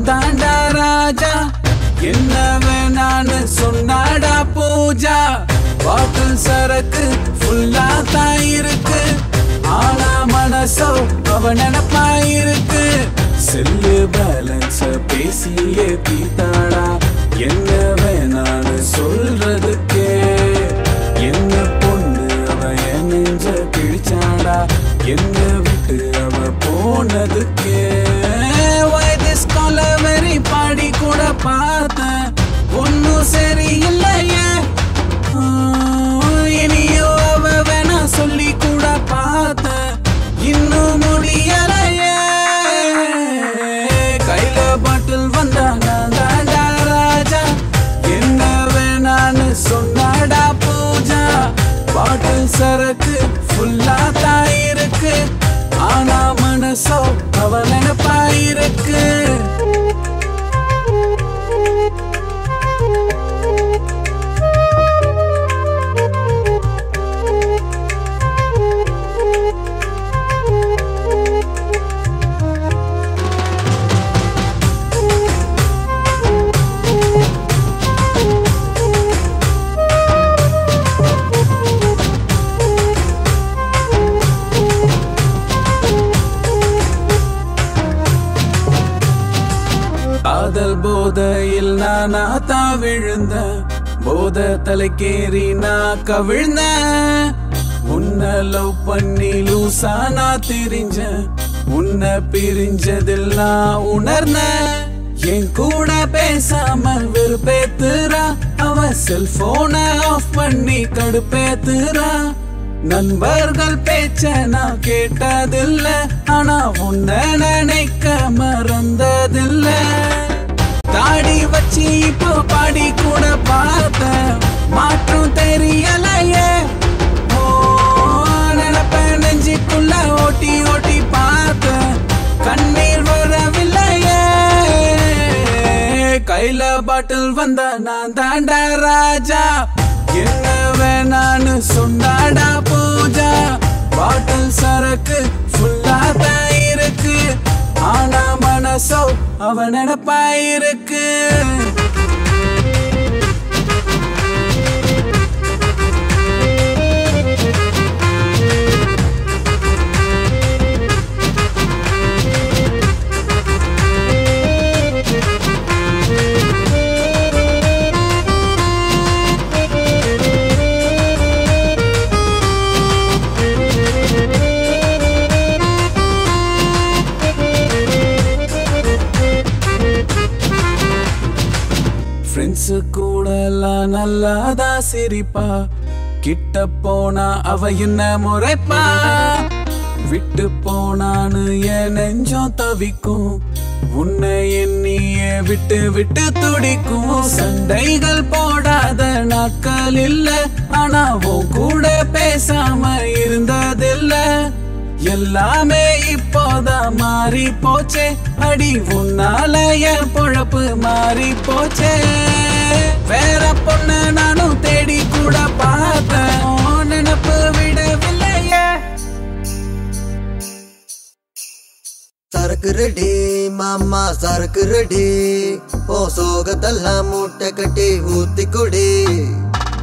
தாண்டா ராஜா. என்ன வேணான்னு சொன்னாடா பூஜா. பாட்டில் சரக்கு ஃபுல்லா தான் இருக்கு. ஆனா மனசோ அவ நினப்பா இருக்கு. பார்த்த பார்த்தேன். ஒன்னும் சரியில்லையே. இனியோ அவ வேணா சொல்லி கூட பார்த்தேன். இன்னும் முடியலையே. கையில பாட்டில் வந்தாங்க தாண்டா ராஜா என்ன வேணான்னு சொன்னாடா பூஜா. பாட்டில் சரக்கு ஃபுல்லா தான் இருக்கு. ஆனா மனசோ அவ நினைப்பாயிருக்கு காதல் போதையில் நானா தான் விழுந்த போத தலைக்கேறி நான் கவிழ்ந்த. உன்னை லவ் பண்ணி லூசா நான் தெரிஞ்ச உன்னை பிரிஞ்சதில் நான் உணர்ந்த என் கூட பேசாம வெறுப்பேத்துறா அவ செல்போன ஆஃப் பண்ணி கடுப்பேத்துறா. நண்பர்கள் பேச்ச நான் கேட்டதில்ல ஆனா உன்னை நினைக்க மறந்த தாடி இப்போ பாடி கூட பார்த்த மாற்றம் தெரியலையே. ஓ நினப்ப நெஞ்சுக்குள்ள ஓட்டி ஓட்டி பார்த்த கண்ணீர் வரவில்லையே. கையில பாட்டில் வந்த நான் தாண்டா ராஜா. என்ன வேணான்னு சொன்னாடா பூஜா. பாட்டில் சரக்கு ஃபுல்லா தான் இருக்கு. ஆனா மனசோ அவன் நினப்பா இருக்கு கூடலாம் நல்லாதான் சிரிப்பா? கிட்ட போனா அவ என்ன முறைப்பா? விட்டு போனான்னு என் நெஞ்சம் தவிக்கும். உன்னை எண்ணியே விட்டு விட்டு துடிக்கும். சண்டைகள் போடாத நாட்கள் இல்ல ஆனா உன் கூட பேசாம இருந்ததில்ல. எல்லாமே இப்போதான் மாறி போச்சே அடி உன்னால என் பொழப்பு மாறி போச்சே. வேற பொண்ணு நானும் தேடி கூட பார்த்தேன். நினப்பு விடவில்லையே. சரக்கு ரெடி மாமா சரக்கு ரெடி. ஓ சோகத்தெல்லாம் மூட்டை கட்டி ஊத்தி குடி.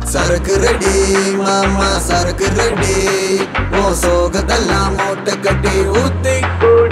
சரக்கு ரெடி மாமா சரக்கு ரெடி. ஓ சோகத்தெல்லாம் மூட்டை கட்டி ஊத்தி குடி